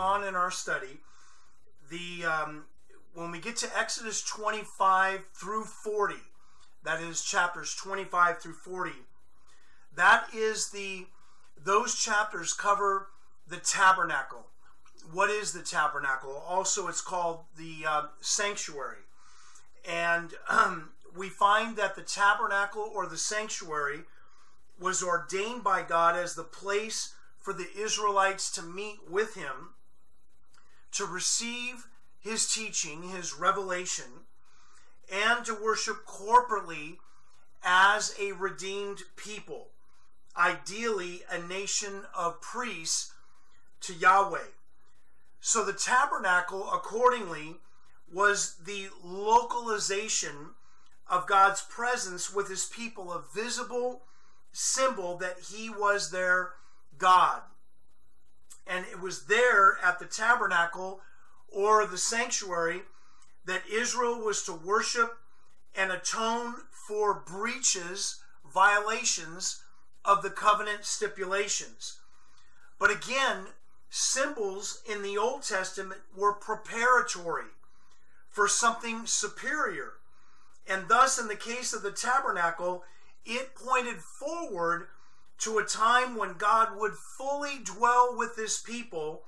on in our study, the um, when we get to Exodus 25 through 40, that is chapters 25 through 40, that is the those chapters cover the tabernacle. What is the tabernacle? Also, it's called the uh, sanctuary. And um, we find that the tabernacle or the sanctuary was ordained by God as the place for the Israelites to meet with Him, to receive His teaching, His revelation, and to worship corporately as a redeemed people, ideally a nation of priests to Yahweh. So the tabernacle, accordingly, was the localization of God's presence with his people, a visible symbol that he was their God. And it was there at the tabernacle or the sanctuary that Israel was to worship and atone for breaches, violations of the covenant stipulations. But again, symbols in the Old Testament were preparatory for something superior. And thus, in the case of the tabernacle, it pointed forward to a time when God would fully dwell with his people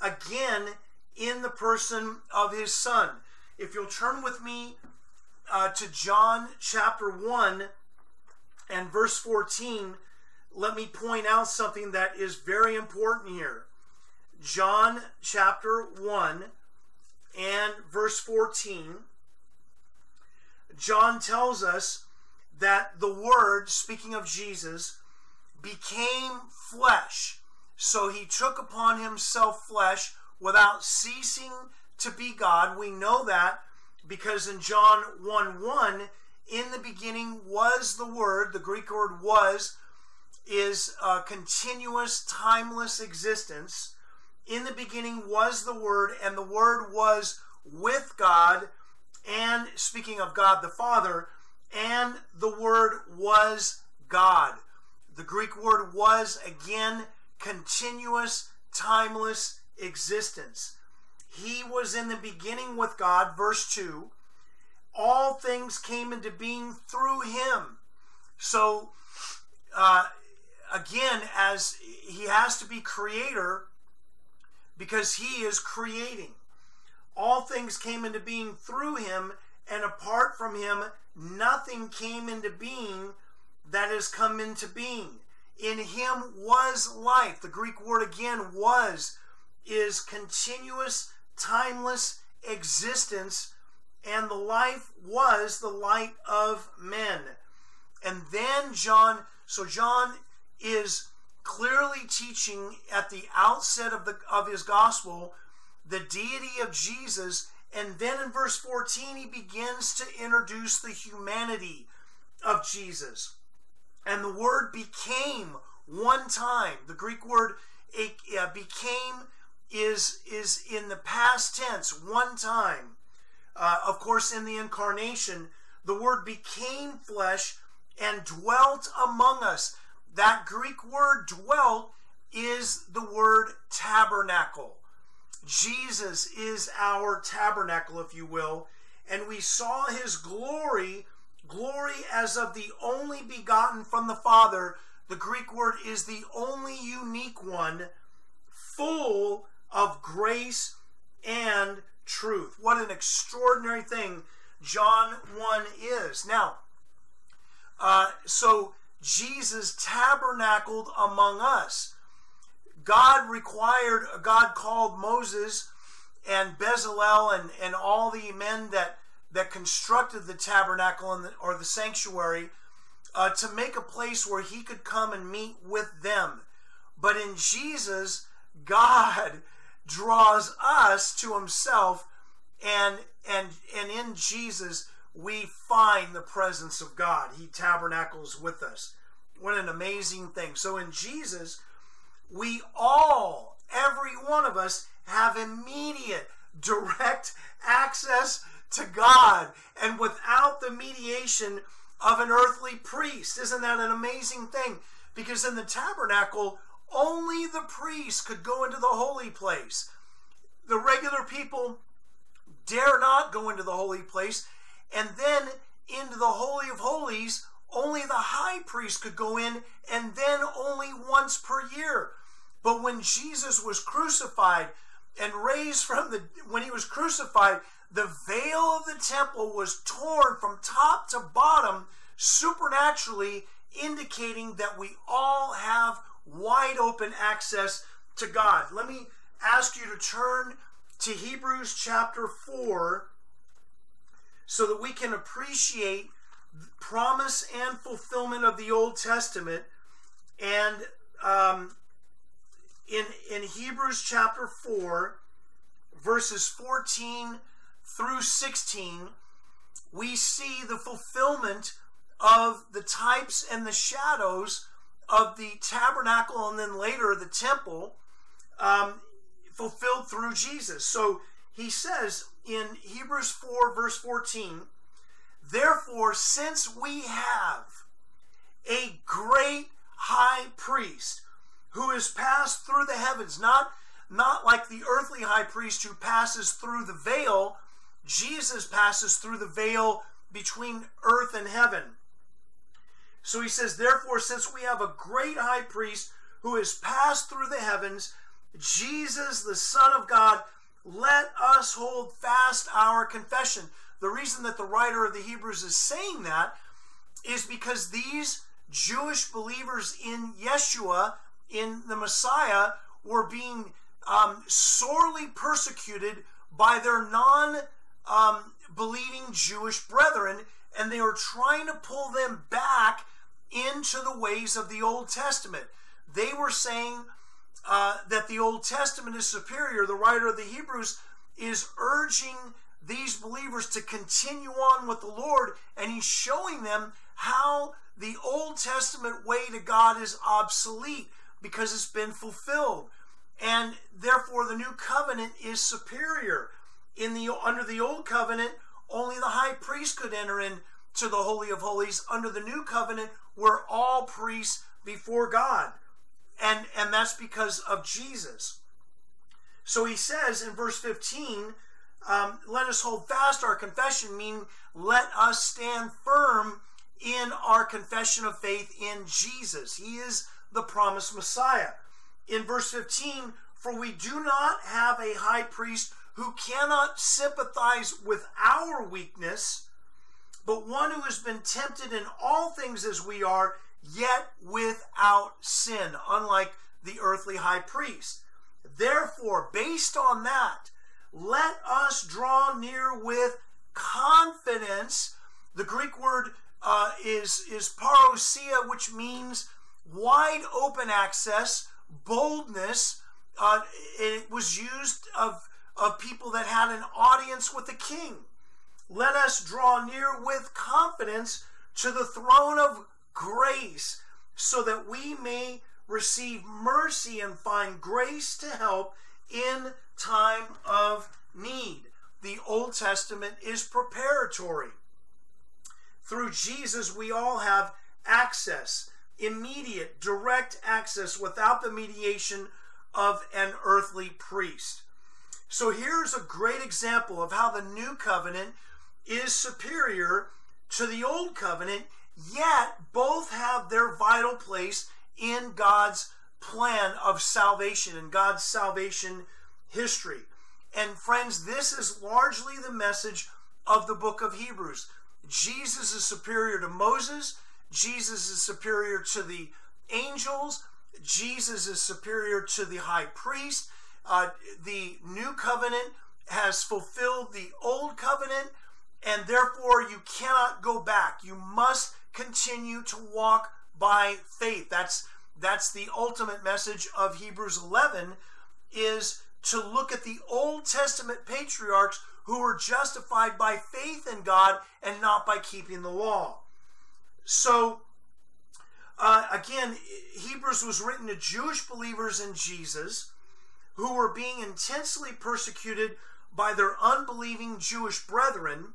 again in the person of his Son. If you'll turn with me uh, to John chapter 1 and verse 14, let me point out something that is very important here. John chapter 1 and verse 14, John tells us that the Word, speaking of Jesus, became flesh. So he took upon himself flesh without ceasing to be God. We know that because in John 1 1, in the beginning was the Word, the Greek word was, is a continuous, timeless existence in the beginning was the Word, and the Word was with God, and speaking of God the Father, and the Word was God. The Greek word was, again, continuous, timeless existence. He was in the beginning with God, verse 2. All things came into being through him. So, uh, again, as he has to be creator, because he is creating. All things came into being through him, and apart from him, nothing came into being that has come into being. In him was life. The Greek word again was is continuous, timeless existence, and the life was the light of men. And then John, so John is clearly teaching at the outset of the of his gospel the deity of Jesus and then in verse 14 he begins to introduce the humanity of Jesus and the word became one time. The greek word uh, became is is in the past tense one time. Uh, of course in the incarnation the word became flesh and dwelt among us. That Greek word dwelt is the word tabernacle. Jesus is our tabernacle, if you will, and we saw his glory, glory as of the only begotten from the Father. The Greek word is the only unique one, full of grace and truth. What an extraordinary thing John 1 is. Now, uh, so Jesus tabernacled among us. God required, God called Moses and Bezalel and, and all the men that, that constructed the tabernacle the, or the sanctuary uh, to make a place where he could come and meet with them. But in Jesus, God draws us to himself and and and in Jesus we find the presence of God. He tabernacles with us. What an amazing thing. So in Jesus, we all, every one of us, have immediate, direct access to God and without the mediation of an earthly priest. Isn't that an amazing thing? Because in the tabernacle, only the priest could go into the holy place. The regular people dare not go into the holy place. And then into the Holy of Holies, only the high priest could go in, and then only once per year. But when Jesus was crucified and raised from the, when he was crucified, the veil of the temple was torn from top to bottom supernaturally, indicating that we all have wide open access to God. Let me ask you to turn to Hebrews chapter 4 so that we can appreciate promise and fulfillment of the Old Testament. And um, in, in Hebrews chapter 4, verses 14 through 16, we see the fulfillment of the types and the shadows of the tabernacle and then later the temple um, fulfilled through Jesus. So he says in Hebrews 4, verse 14, Therefore, since we have a great high priest who has passed through the heavens, not, not like the earthly high priest who passes through the veil, Jesus passes through the veil between earth and heaven. So he says, Therefore, since we have a great high priest who has passed through the heavens, Jesus, the Son of God, let us hold fast our confession. The reason that the writer of the Hebrews is saying that is because these Jewish believers in Yeshua, in the Messiah, were being um, sorely persecuted by their non um, believing Jewish brethren, and they were trying to pull them back into the ways of the Old Testament. They were saying uh, that the Old Testament is superior. The writer of the Hebrews is urging these believers to continue on with the Lord, and he's showing them how the Old Testament way to God is obsolete because it's been fulfilled. And therefore the new covenant is superior. In the under the old covenant, only the high priest could enter into the Holy of Holies. Under the new covenant, we're all priests before God. And, and that's because of Jesus. So he says in verse 15, um, let us hold fast our confession, meaning let us stand firm in our confession of faith in Jesus. He is the promised Messiah. In verse 15, for we do not have a high priest who cannot sympathize with our weakness, but one who has been tempted in all things as we are, yet without sin, unlike the earthly high priest. Therefore, based on that, let us draw near with confidence. The Greek word uh, is, is parrhesia, which means wide open access, boldness. Uh, it was used of, of people that had an audience with the king. Let us draw near with confidence to the throne of grace so that we may receive mercy and find grace to help in time of need. The Old Testament is preparatory. Through Jesus, we all have access, immediate, direct access without the mediation of an earthly priest. So here's a great example of how the new covenant is superior to the old covenant Yet both have their vital place in God's plan of salvation and God's salvation history. And friends, this is largely the message of the book of Hebrews. Jesus is superior to Moses. Jesus is superior to the angels. Jesus is superior to the high priest. Uh, the new covenant has fulfilled the old covenant, and therefore you cannot go back. You must continue to walk by faith. That's that's the ultimate message of Hebrews 11 is to look at the Old Testament patriarchs who were justified by faith in God and not by keeping the law. So uh, again, Hebrews was written to Jewish believers in Jesus who were being intensely persecuted by their unbelieving Jewish brethren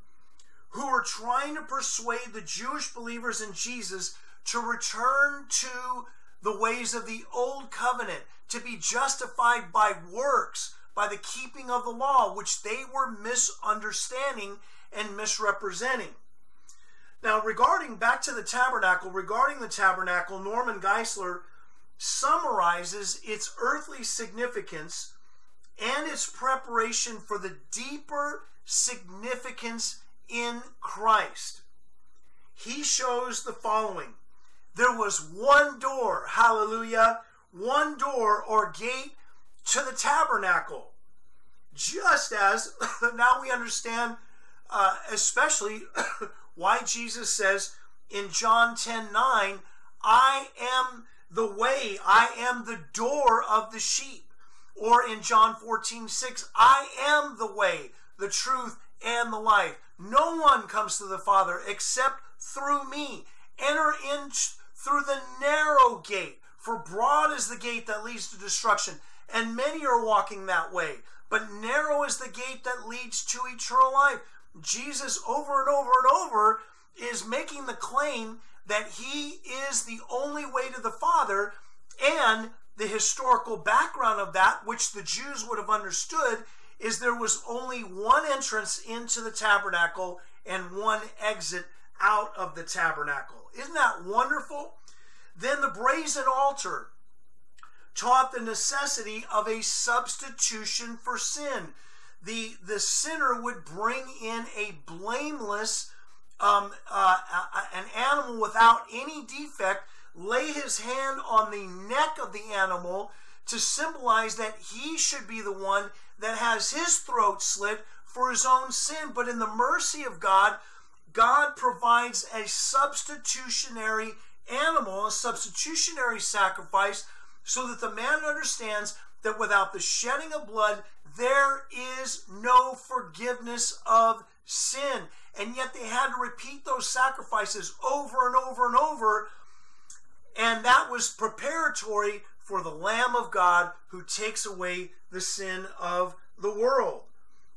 who were trying to persuade the Jewish believers in Jesus to return to the ways of the old covenant, to be justified by works, by the keeping of the law, which they were misunderstanding and misrepresenting. Now, regarding back to the tabernacle, regarding the tabernacle, Norman Geisler summarizes its earthly significance and its preparation for the deeper significance in Christ. He shows the following there was one door, hallelujah, one door or gate to the tabernacle. Just as now we understand, uh, especially why Jesus says in John 10 9, I am the way, I am the door of the sheep. Or in John 14 6, I am the way, the truth, and the life. No one comes to the Father except through me. Enter in through the narrow gate, for broad is the gate that leads to destruction, and many are walking that way. But narrow is the gate that leads to eternal life. Jesus, over and over and over, is making the claim that he is the only way to the Father, and the historical background of that, which the Jews would have understood, is there was only one entrance into the tabernacle and one exit out of the tabernacle. Isn't that wonderful? Then the brazen altar taught the necessity of a substitution for sin. The, the sinner would bring in a blameless, um, uh, an animal without any defect, lay his hand on the neck of the animal to symbolize that he should be the one that has his throat slit for his own sin. But in the mercy of God, God provides a substitutionary animal, a substitutionary sacrifice, so that the man understands that without the shedding of blood, there is no forgiveness of sin. And yet they had to repeat those sacrifices over and over and over. And that was preparatory for the Lamb of God who takes away the sin of the world.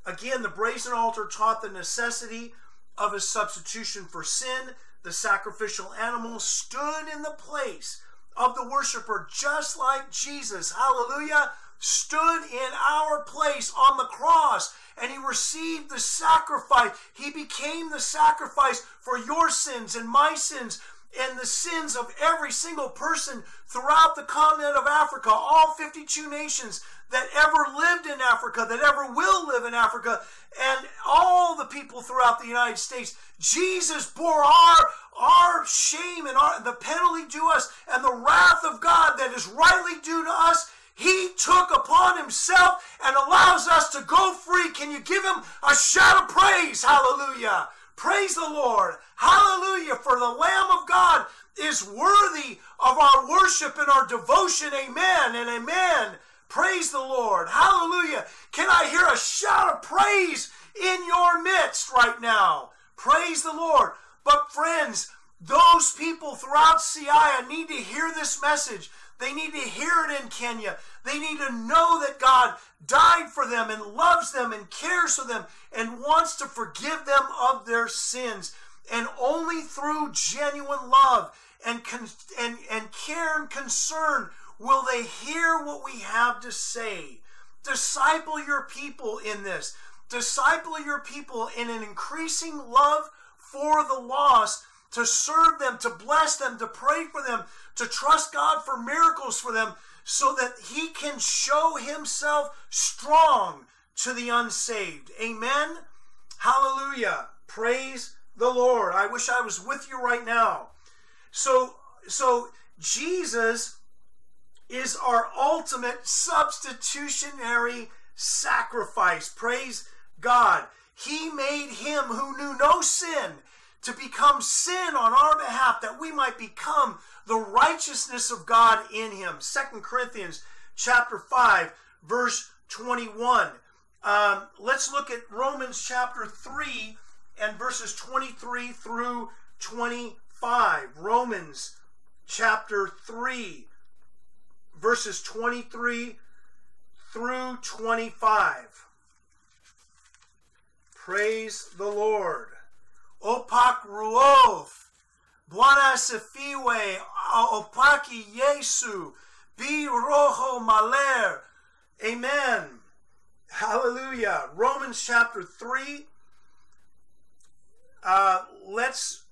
Again, the brazen altar taught the necessity of a substitution for sin. The sacrificial animal stood in the place of the worshiper, just like Jesus. Hallelujah. Stood in our place on the cross and he received the sacrifice. He became the sacrifice for your sins and my sins and the sins of every single person throughout the continent of Africa, all 52 nations that ever lived in Africa, that ever will live in Africa, and all the people throughout the United States. Jesus bore our our shame and our, the penalty due us and the wrath of God that is rightly due to us. He took upon himself and allows us to go free. Can you give him a shout of praise? Hallelujah. Praise the Lord. Hallelujah. For the Lamb of God is worthy of our worship and our devotion. Amen and amen. Praise the Lord. Hallelujah. Can I hear a shout of praise in your midst right now? Praise the Lord. But friends, those people throughout Siaya need to hear this message. They need to hear it in Kenya. They need to know that God died for them and loves them and cares for them and wants to forgive them of their sins. And only through genuine love and, and, and care and concern will they hear what we have to say. Disciple your people in this. Disciple your people in an increasing love for the lost, to serve them, to bless them, to pray for them, to trust God for miracles for them, so that He can show Himself strong to the unsaved. Amen. Hallelujah. Praise the Lord. I wish I was with you right now. So, so Jesus is our ultimate substitutionary sacrifice. Praise God. He made him who knew no sin to become sin on our behalf that we might become the righteousness of God in him. Second Corinthians chapter 5 verse 21. Um, let's look at Romans chapter 3 and verses 23 through 25. Romans chapter 3 verses 23 through 25. Praise the Lord. Opak Ruoth. Buana sefiwe opaki Yesu. Bi rojo maler. Amen. Hallelujah. Romans chapter 3. Uh, let's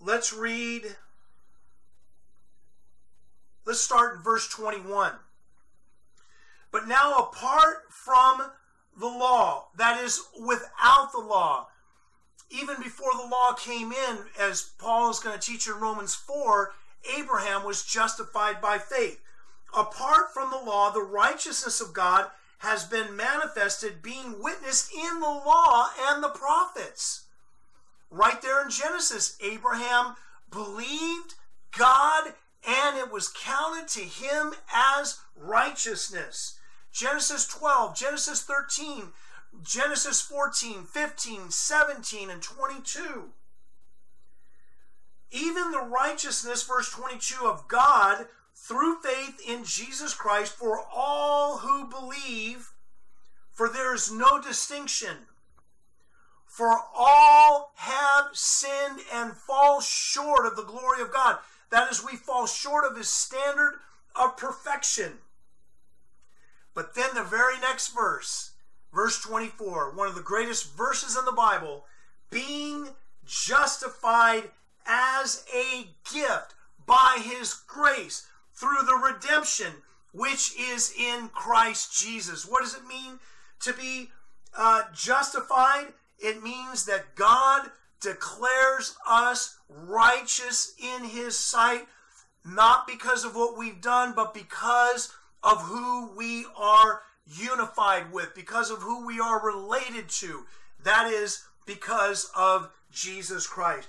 let's read let's start in verse 21 but now apart from the law that is without the law even before the law came in as paul is going to teach in romans 4 abraham was justified by faith apart from the law the righteousness of god has been manifested being witnessed in the law and the prophets Right there in Genesis, Abraham believed God and it was counted to him as righteousness. Genesis 12, Genesis 13, Genesis 14, 15, 17, and 22. Even the righteousness, verse 22, of God through faith in Jesus Christ for all who believe, for there is no distinction. For all have sinned and fall short of the glory of God. That is, we fall short of his standard of perfection. But then the very next verse, verse 24, one of the greatest verses in the Bible, being justified as a gift by his grace through the redemption which is in Christ Jesus. What does it mean to be uh, justified? It means that God declares us righteous in His sight, not because of what we've done, but because of who we are unified with, because of who we are related to. That is because of Jesus Christ.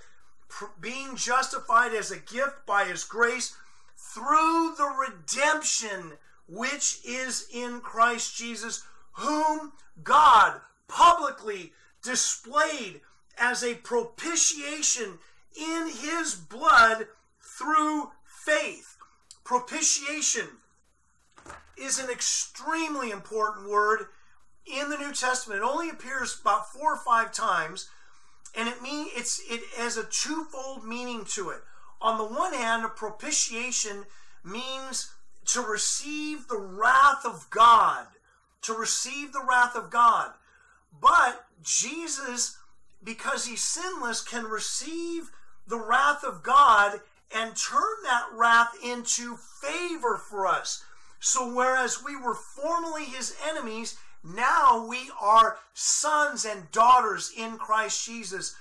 Being justified as a gift by His grace through the redemption which is in Christ Jesus, whom God publicly displayed as a propitiation in his blood through faith. Propitiation is an extremely important word in the New Testament. It only appears about four or five times, and it mean it's it has a twofold meaning to it. On the one hand, a propitiation means to receive the wrath of God, to receive the wrath of God. But Jesus, because he's sinless, can receive the wrath of God and turn that wrath into favor for us. So, whereas we were formerly his enemies, now we are sons and daughters in Christ Jesus.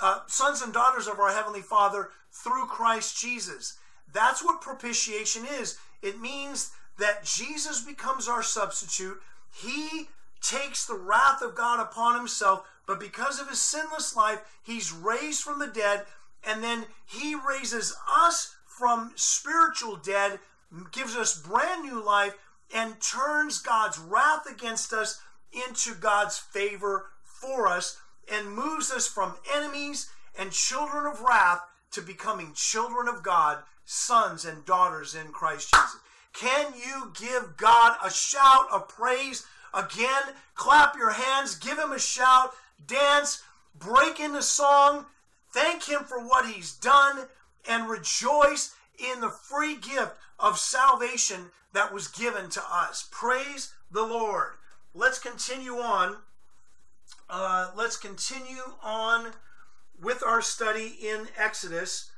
Uh, sons and daughters of our Heavenly Father through Christ Jesus. That's what propitiation is. It means that Jesus becomes our substitute. He takes the wrath of God upon himself, but because of his sinless life, he's raised from the dead, and then he raises us from spiritual dead, gives us brand new life, and turns God's wrath against us into God's favor for us, and moves us from enemies and children of wrath to becoming children of God, sons and daughters in Christ Jesus. Can you give God a shout of praise? Again, clap your hands, give him a shout, dance, break into song, thank him for what he's done, and rejoice in the free gift of salvation that was given to us. Praise the Lord. Let's continue on. Uh, let's continue on with our study in Exodus.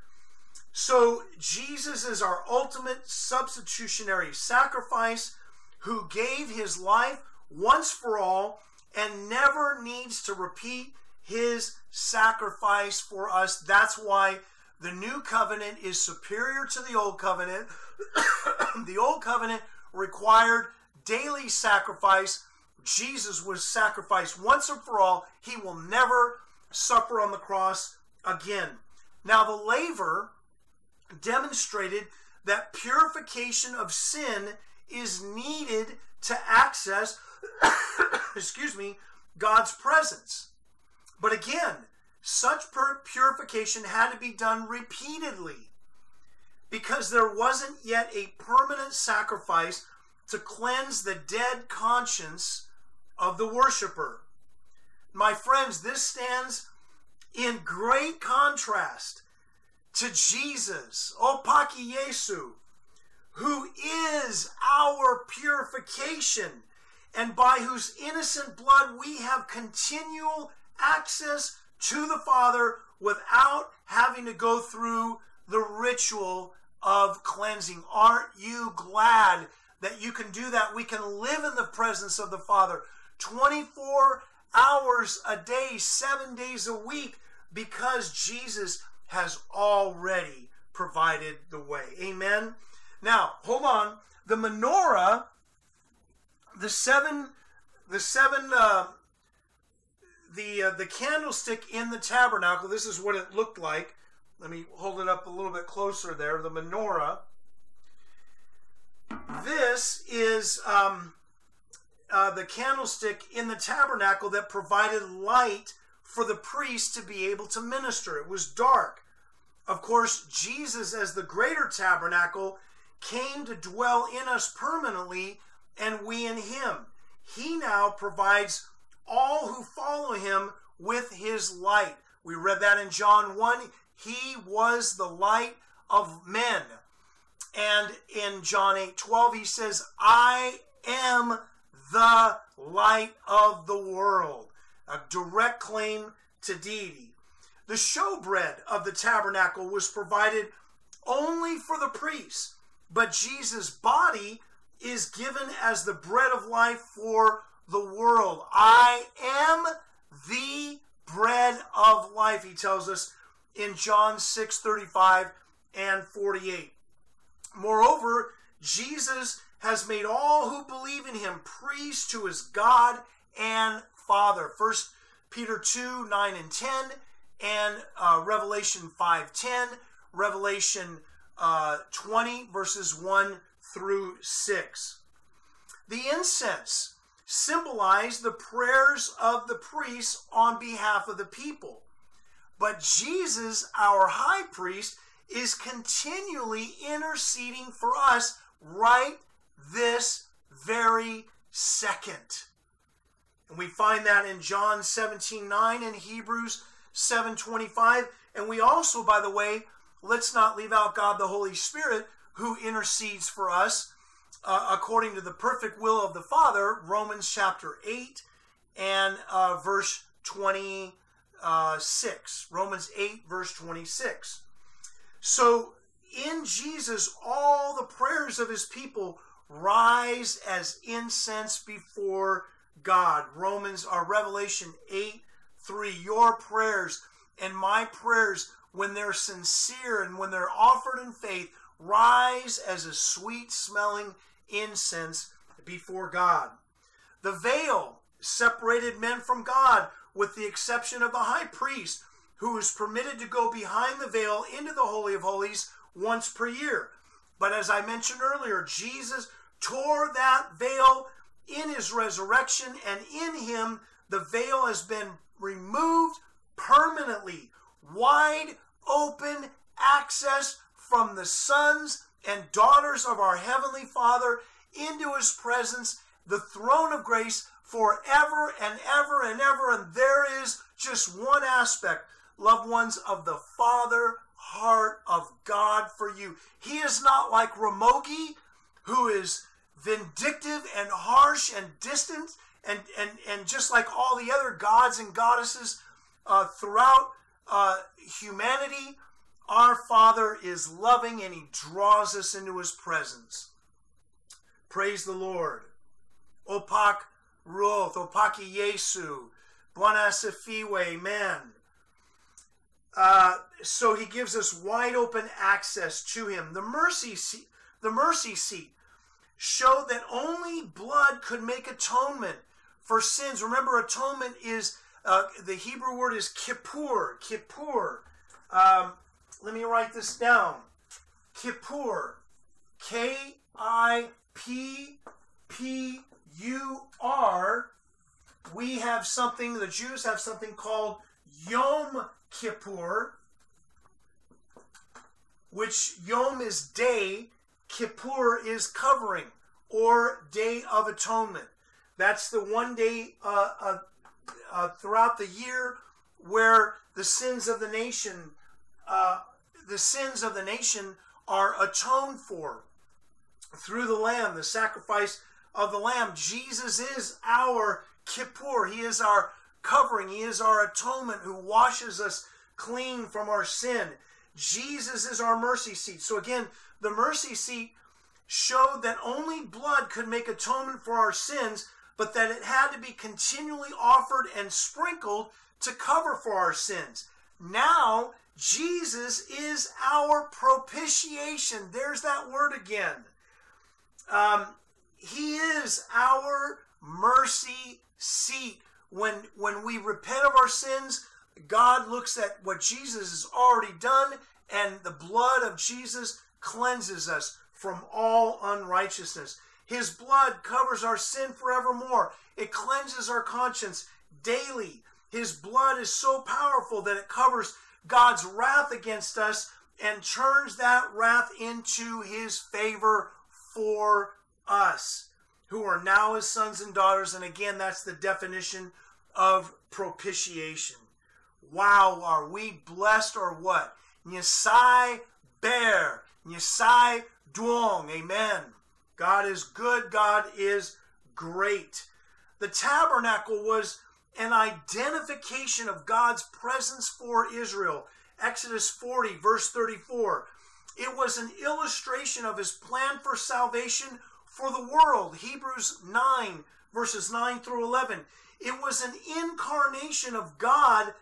So, Jesus is our ultimate substitutionary sacrifice who gave his life once for all and never needs to repeat his sacrifice for us. That's why the new covenant is superior to the old covenant. the old covenant required daily sacrifice. Jesus was sacrificed once and for all. He will never suffer on the cross again. Now, the laver demonstrated that purification of sin is needed to access excuse me, God's presence. But again, such purification had to be done repeatedly because there wasn't yet a permanent sacrifice to cleanse the dead conscience of the worshiper. My friends, this stands in great contrast to Jesus, oh, Opaki Yesu, who is our purification and by whose innocent blood we have continual access to the Father without having to go through the ritual of cleansing. Aren't you glad that you can do that? We can live in the presence of the Father 24 hours a day, seven days a week, because Jesus has already provided the way. Amen. Now, hold on. The menorah, the seven, the seven, uh, the uh, the candlestick in the tabernacle. This is what it looked like. Let me hold it up a little bit closer there. The menorah. This is um, uh, the candlestick in the tabernacle that provided light for the priest to be able to minister. It was dark. Of course, Jesus, as the greater tabernacle, came to dwell in us permanently, and we in him. He now provides all who follow him with his light. We read that in John 1. He was the light of men. And in John 8 12, he says, I am the light of the world. A direct claim to deity. The showbread of the tabernacle was provided only for the priests, but Jesus' body is given as the bread of life for the world. I am the bread of life, he tells us in John 6 35 and 48. Moreover, Jesus has made all who believe in him priests to his God and Father. First Peter 2 9 and 10, and uh, Revelation 5 10, Revelation uh, 20, verses 1 through 6. The incense symbolized the prayers of the priests on behalf of the people. But Jesus, our high priest, is continually interceding for us right this very second. And we find that in John 17 9 and Hebrews 7 25. And we also, by the way, let's not leave out God the Holy Spirit who intercedes for us uh, according to the perfect will of the Father, Romans chapter 8 and uh, verse 26. Romans 8, verse 26. So in Jesus, all the prayers of his people rise as incense before God. Romans or Revelation 8 3. Your prayers and my prayers, when they're sincere and when they're offered in faith, rise as a sweet smelling incense before God. The veil separated men from God, with the exception of the high priest, who was permitted to go behind the veil into the Holy of Holies once per year. But as I mentioned earlier, Jesus tore that veil in his resurrection, and in him the veil has been removed permanently. Wide open access from the sons and daughters of our Heavenly Father into His presence, the throne of grace forever and ever and ever. And there is just one aspect, loved ones, of the Father heart of God for you. He is not like Ramogi, who is vindictive and harsh and distant, and, and, and just like all the other gods and goddesses uh, throughout uh, humanity, our Father is loving and He draws us into His presence. Praise the Lord. Opak Ruoth, Opaki Yesu, Buona Amen. Uh, so he gives us wide open access to him. The mercy seat, the mercy seat showed that only blood could make atonement for sins. Remember, atonement is uh, the Hebrew word is kippur. Kippur. Um, let me write this down. Kippur. K I P P U R. We have something, the Jews have something called Yom Kippur, which Yom is day, Kippur is covering or Day of Atonement. That's the one day uh, uh, uh, throughout the year where the sins of the nation, uh, the sins of the nation are atoned for through the Lamb, the sacrifice of the Lamb. Jesus is our Kippur. He is our covering. He is our atonement who washes us clean from our sin. Jesus is our mercy seat. So again, the mercy seat showed that only blood could make atonement for our sins, but that it had to be continually offered and sprinkled to cover for our sins. Now, Jesus is our propitiation. There's that word again. Um, he is our mercy seat. When, when we repent of our sins, God looks at what Jesus has already done, and the blood of Jesus cleanses us from all unrighteousness. His blood covers our sin forevermore. It cleanses our conscience daily. His blood is so powerful that it covers God's wrath against us and turns that wrath into his favor for us, who are now his sons and daughters. And again, that's the definition of propitiation. Wow, are we blessed or what? Nyasai bear, Nyasai duong. Amen. God is good, God is great. The tabernacle was an identification of God's presence for Israel. Exodus 40, verse 34. It was an illustration of his plan for salvation for the world. Hebrews 9, verses 9 through 11. It was an incarnation of God,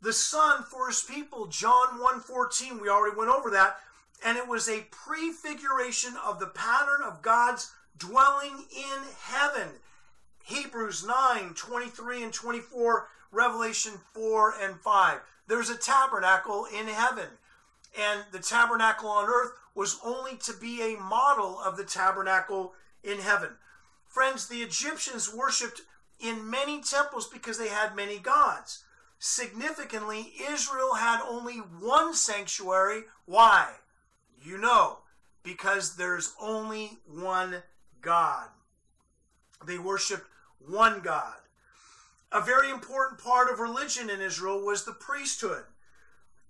the Son, for his people. John 1:14. We already went over that. And it was a prefiguration of the pattern of God's dwelling in heaven. Hebrews 9, 23 and 24, Revelation 4 and 5. There's a tabernacle in heaven. And the tabernacle on earth was only to be a model of the tabernacle in heaven. Friends, the Egyptians worshiped in many temples because they had many gods. Significantly, Israel had only one sanctuary. Why? You know, because there's only one God. They worshiped one God. A very important part of religion in Israel was the priesthood.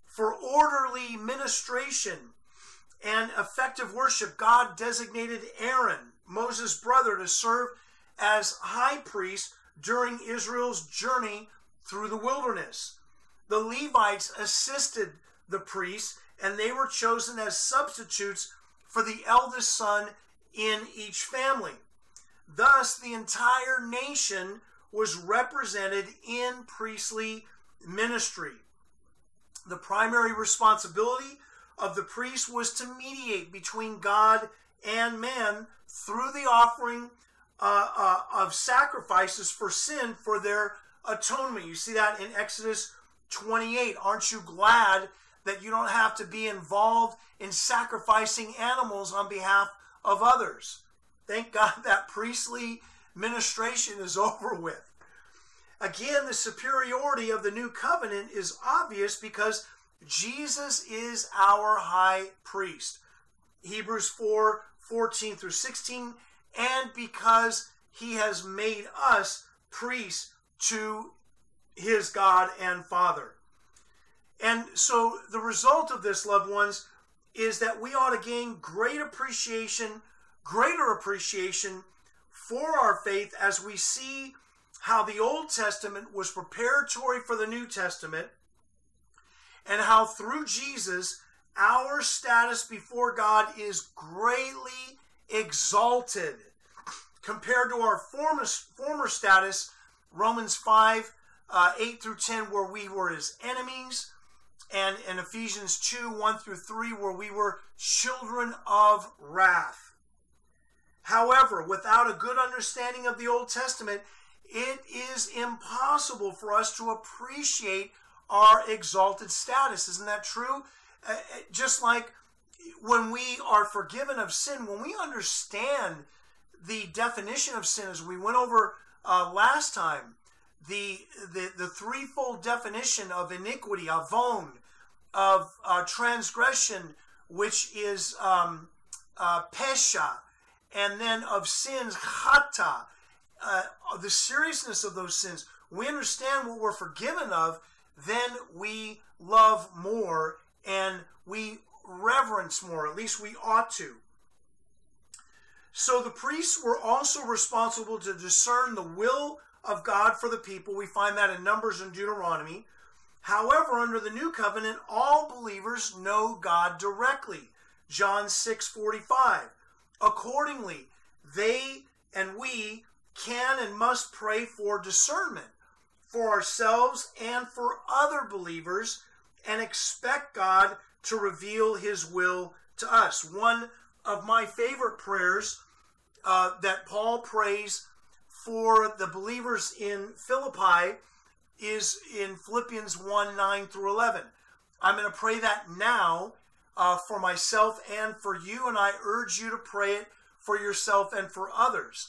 For orderly ministration and effective worship, God designated Aaron, Moses' brother, to serve as high priest during Israel's journey through the wilderness. The Levites assisted the priests, and they were chosen as substitutes for the eldest son in each family. Thus, the entire nation was represented in priestly ministry. The primary responsibility of the priest was to mediate between God and man through the offering uh, uh, of sacrifices for sin for their atonement. You see that in Exodus 28. Aren't you glad that you don't have to be involved in sacrificing animals on behalf of others? Thank God that priestly ministration is over with. Again, the superiority of the new covenant is obvious because Jesus is our high priest. Hebrews 4 14 through 16, and because he has made us priests to his God and Father. And so the result of this, loved ones, is that we ought to gain great appreciation greater appreciation for our faith as we see how the Old Testament was preparatory for the New Testament and how through Jesus our status before God is greatly exalted compared to our former, former status, Romans 5 uh, 8 through 10, where we were his enemies, and in Ephesians 2 1 through 3, where we were children of wrath. However, without a good understanding of the Old Testament, it is impossible for us to appreciate our exalted status. Isn't that true? Uh, uh, just like when we are forgiven of sin, when we understand the definition of sin, as we went over uh, last time, the, the, the threefold definition of iniquity, avon, of uh, transgression, which is um, uh, pesha, and then of sins, chata, uh, the seriousness of those sins, we understand what we're forgiven of, then we love more and we reverence more. At least we ought to. So the priests were also responsible to discern the will of God for the people. We find that in Numbers and Deuteronomy. However, under the new covenant, all believers know God directly. John 6 45. Accordingly, they and we can and must pray for discernment for ourselves and for other believers and expect God to reveal his will to us. One of my favorite prayers uh, that Paul prays for the believers in Philippi is in Philippians 1 9 through 11. I'm going to pray that now uh, for myself and for you, and I urge you to pray it for yourself and for others.